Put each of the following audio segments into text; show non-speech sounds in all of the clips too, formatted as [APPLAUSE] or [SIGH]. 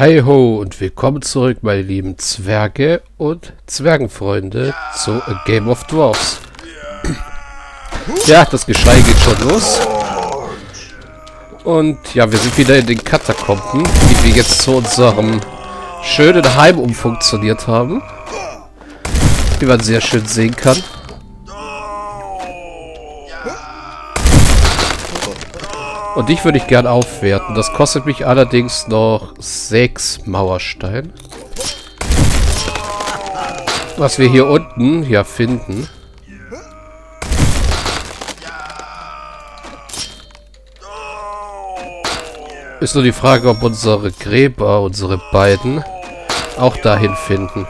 Hi ho und willkommen zurück, meine lieben Zwerge und Zwergenfreunde zu A Game of Dwarfs. Ja, das Geschrei geht schon los. Und ja, wir sind wieder in den Katakomben, die wir jetzt zu unserem schönen Heim umfunktioniert haben. Wie man sehr schön sehen kann. Und dich würde ich gern aufwerten. Das kostet mich allerdings noch sechs Mauerstein. Was wir hier unten ja finden. Ist nur die Frage, ob unsere Gräber, unsere beiden, auch dahin finden.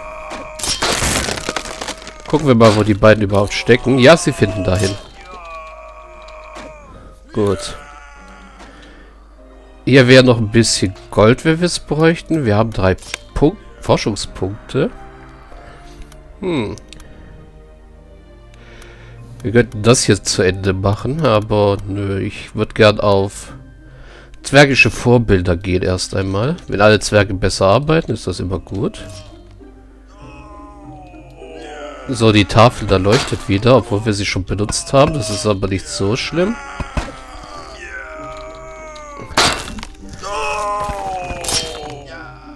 Gucken wir mal, wo die beiden überhaupt stecken. Ja, sie finden dahin. Gut. Hier wäre noch ein bisschen Gold, wenn wir es bräuchten. Wir haben drei Punkt Forschungspunkte. Hm. Wir könnten das hier zu Ende machen, aber nö, ich würde gern auf zwergische Vorbilder gehen erst einmal. Wenn alle Zwerge besser arbeiten, ist das immer gut. So, die Tafel da leuchtet wieder, obwohl wir sie schon benutzt haben. Das ist aber nicht so schlimm.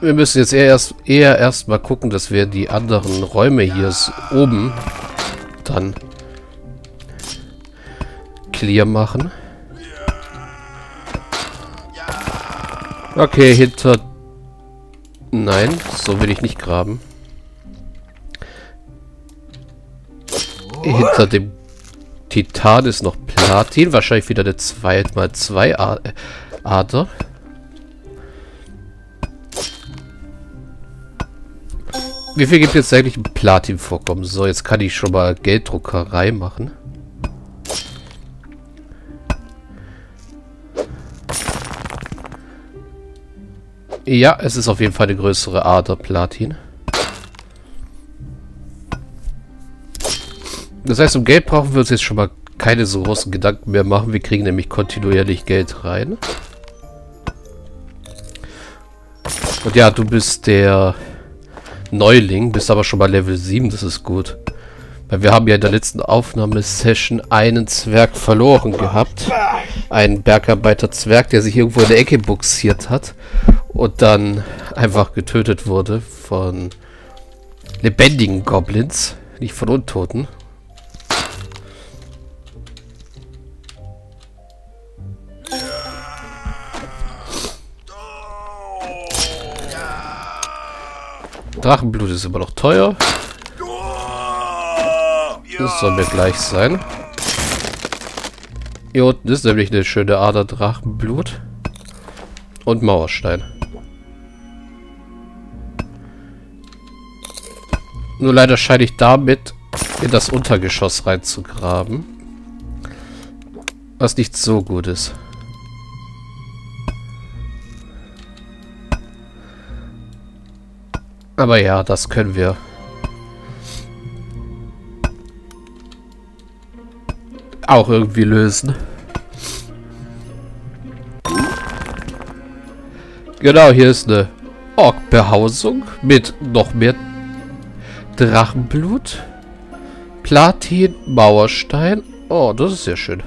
Wir müssen jetzt eher erst eher erstmal gucken, dass wir die anderen Räume hier oben dann clear machen. Okay, hinter... Nein, so will ich nicht graben. Hinter dem Titan ist noch Platin. Wahrscheinlich wieder eine 2x2 Ader. Wie viel gibt jetzt eigentlich Platin-Vorkommen? So, jetzt kann ich schon mal Gelddruckerei machen. Ja, es ist auf jeden Fall eine größere Ader Platin. Das heißt, um Geld brauchen wir uns jetzt schon mal keine so großen Gedanken mehr machen. Wir kriegen nämlich kontinuierlich Geld rein. Und ja, du bist der Neuling, bist aber schon bei Level 7, das ist gut. Weil wir haben ja in der letzten Aufnahmesession einen Zwerg verloren gehabt. Einen Bergarbeiter-Zwerg, der sich irgendwo in der Ecke buxiert hat. Und dann einfach getötet wurde von lebendigen Goblins, nicht von Untoten. Drachenblut ist immer noch teuer. Das soll mir gleich sein. Hier unten ist nämlich eine schöne Ader Drachenblut. Und Mauerstein. Nur leider scheine ich damit in das Untergeschoss reinzugraben. Was nicht so gut ist. Aber ja, das können wir. Auch irgendwie lösen. Genau, hier ist eine Ork-Behausung mit noch mehr Drachenblut. Platin, Mauerstein. Oh, das ist sehr schön.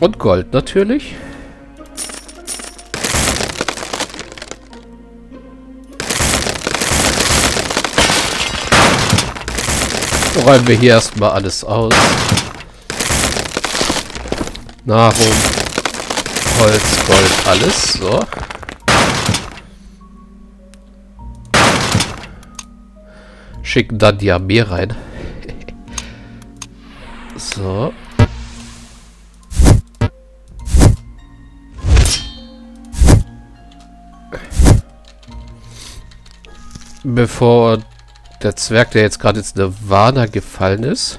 Und Gold natürlich. Räumen wir hier erstmal alles aus. Nahrung, Holz, Gold, alles. So. Schicken dann die Armee rein. [LAUGHS] so. Bevor der Zwerg, der jetzt gerade ins Nirvana gefallen ist,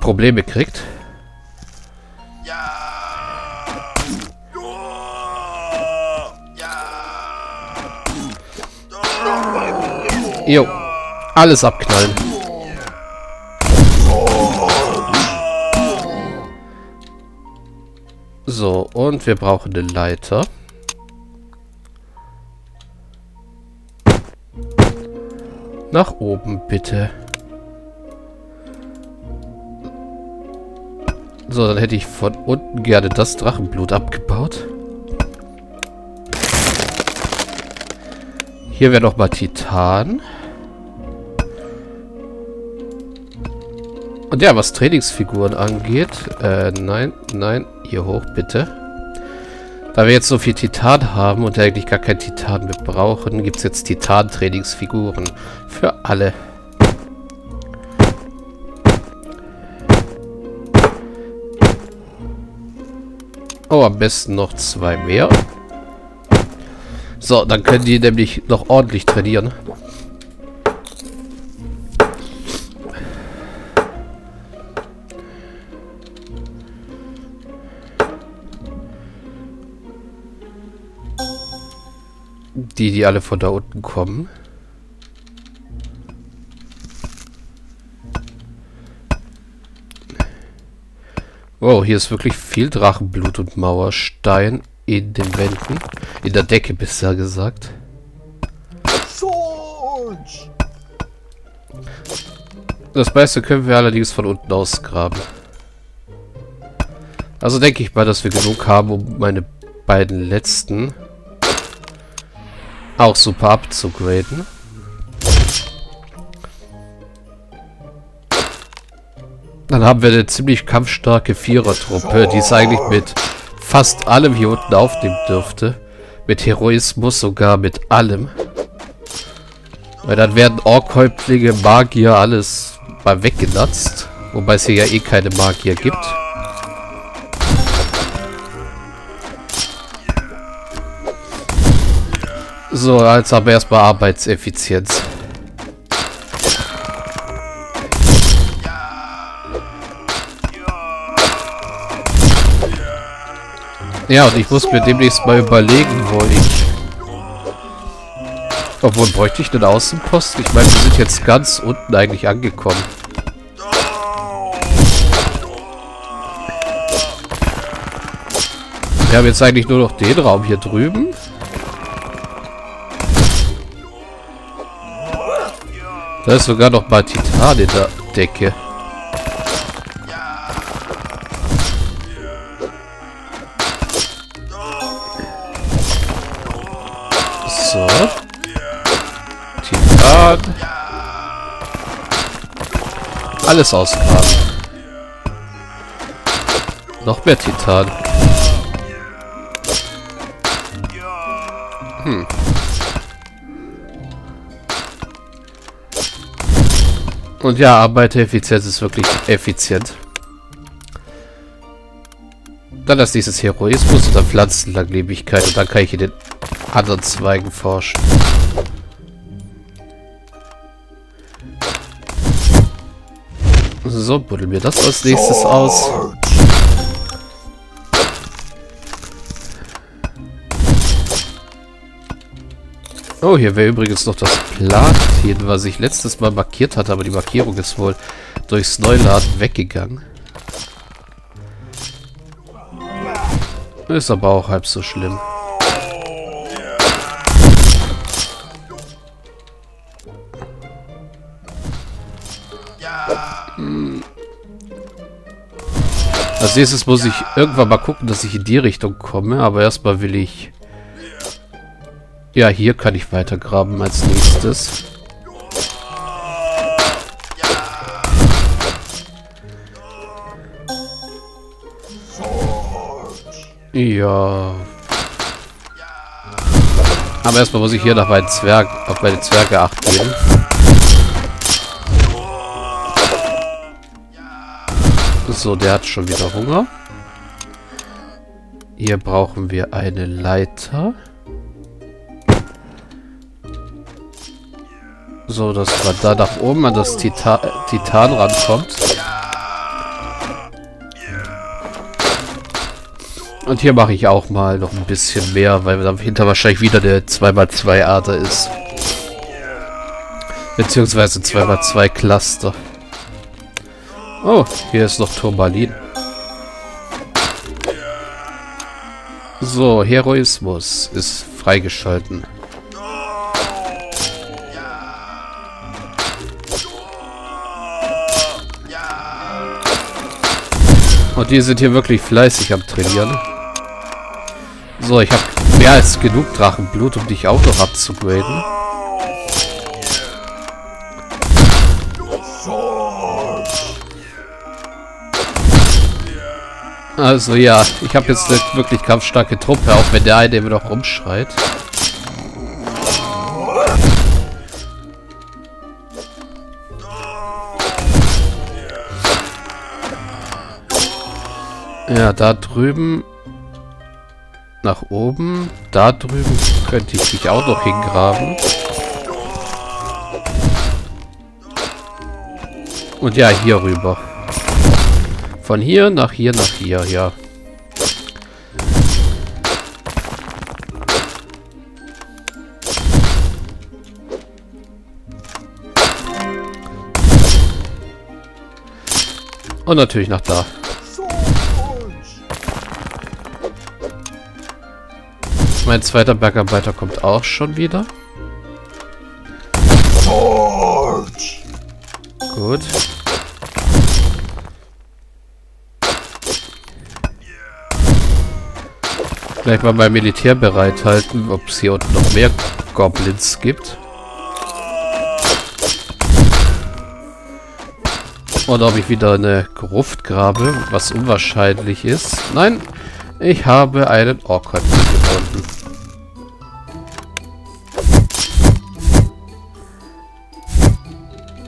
Probleme kriegt. Jo, alles abknallen. So, und wir brauchen eine Leiter. Nach oben, bitte. So, dann hätte ich von unten gerne das Drachenblut abgebaut. Hier wäre noch mal Titan. Und ja, was Trainingsfiguren angeht, äh, nein, nein, hier hoch, bitte. Da wir jetzt so viel Titan haben und eigentlich gar kein Titan mehr brauchen, gibt es jetzt Titan-Trainingsfiguren für alle. Oh, am besten noch zwei mehr. So, dann können die nämlich noch ordentlich trainieren. Die, die alle von da unten kommen. Wow, hier ist wirklich viel Drachenblut und Mauerstein in den Wänden. In der Decke, besser gesagt. Das meiste können wir allerdings von unten ausgraben. Also denke ich mal, dass wir genug haben, um meine beiden letzten auch super abzugraden. Dann haben wir eine ziemlich kampfstarke Vierertruppe, die es eigentlich mit fast allem hier unten aufnehmen dürfte. Mit Heroismus sogar mit allem. Weil dann werden Orkhäuptlinge, Magier, alles mal weggenatzt. Wobei es hier ja eh keine Magier gibt. So, jetzt aber erstmal Arbeitseffizienz. Ja, und ich muss mir demnächst mal überlegen, wo ich... Obwohl, bräuchte ich einen Außenposten? Ich meine, wir sind jetzt ganz unten eigentlich angekommen. Wir haben jetzt eigentlich nur noch den Raum hier drüben. Da ist sogar noch mal Titan in der Decke. So. Titan. Alles ausgraben. Noch mehr Titan. Und ja, Arbeitereffizienz ist wirklich effizient. Dann als nächstes Heroismus und dann Pflanzenlanglebigkeit und dann kann ich in den anderen Zweigen forschen. So, buddeln wir das als nächstes aus. Oh, hier wäre übrigens noch das Platin, was ich letztes Mal markiert hatte, aber die Markierung ist wohl durchs Neuladen weggegangen. Ist aber auch halb so schlimm. Als nächstes muss ich irgendwann mal gucken, dass ich in die Richtung komme, aber erstmal will ich... Ja, hier kann ich weiter graben als nächstes. Ja. Aber erstmal muss ich hier nach meinen Zwerg, auf meine Zwerge acht geben. So, der hat schon wieder Hunger. Hier brauchen wir eine Leiter. So, dass man da nach oben an das Tita Titan rankommt. Und hier mache ich auch mal noch ein bisschen mehr, weil dahinter wahrscheinlich wieder der 2x2 Ader ist. Beziehungsweise 2x2 Cluster. Oh, hier ist noch Turmalin. So, Heroismus ist freigeschalten. Und die sind hier wirklich fleißig am Trainieren. So, ich habe mehr als genug Drachenblut, um dich auch noch abzugraden. Also ja, ich habe jetzt eine wirklich kampfstarke Truppe, auch wenn der eine immer noch rumschreit. Ja, da drüben nach oben. Da drüben könnte ich mich auch noch hingraben. Und ja, hier rüber. Von hier nach hier nach hier, ja. Und natürlich nach da. Mein zweiter Bergarbeiter kommt auch schon wieder. Gut. Gleich mal beim Militär bereithalten, ob es hier unten noch mehr Goblins gibt. Oder ob ich wieder eine Gruft grabe, was unwahrscheinlich ist. Nein, ich habe einen Orkot gefunden.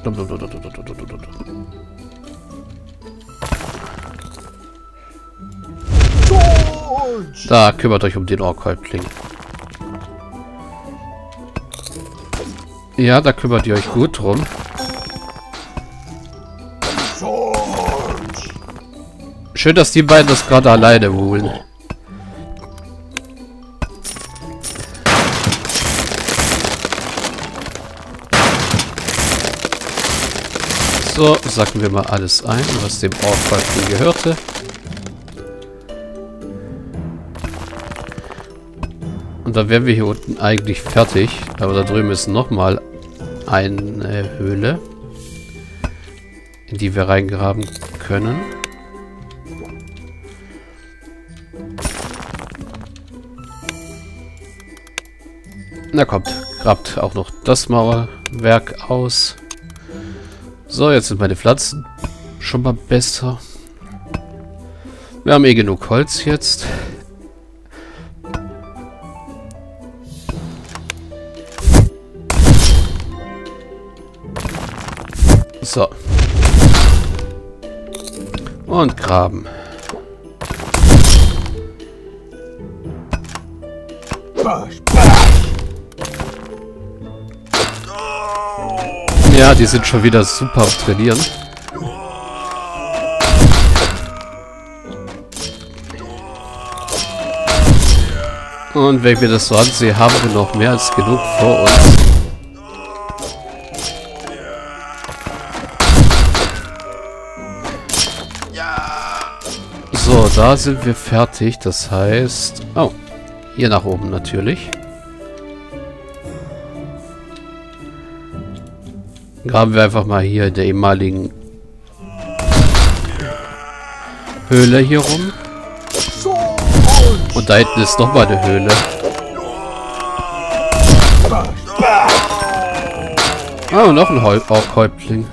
Dum, dum, dum, dum, dum, dum, dum, dum. Da, kümmert euch um den Orkhäuptling. Ja, da kümmert ihr euch gut drum. Schön, dass die beiden das gerade alleine holen. So, sacken wir mal alles ein, was dem Orkhäuptling gehörte. Und dann wären wir hier unten eigentlich fertig. Aber da drüben ist nochmal eine Höhle, in die wir reingraben können. Na kommt, grabt auch noch das Mauerwerk aus. So, jetzt sind meine Pflanzen schon mal besser. Wir haben eh genug Holz jetzt. So. Und graben. Die sind schon wieder super Trainieren. Und wenn ich mir das so ansehe, haben wir noch mehr als genug vor uns. So, da sind wir fertig. Das heißt... Oh, hier nach oben natürlich. Graben wir einfach mal hier in der ehemaligen Höhle hier rum. Und da hinten ist nochmal eine Höhle. Oh, noch ein Orkhäuptling.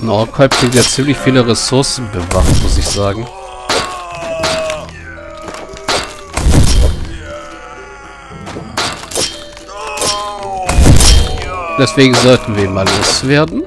Nordkalb hat ja ziemlich viele Ressourcen bewacht, muss ich sagen. Deswegen sollten wir mal loswerden.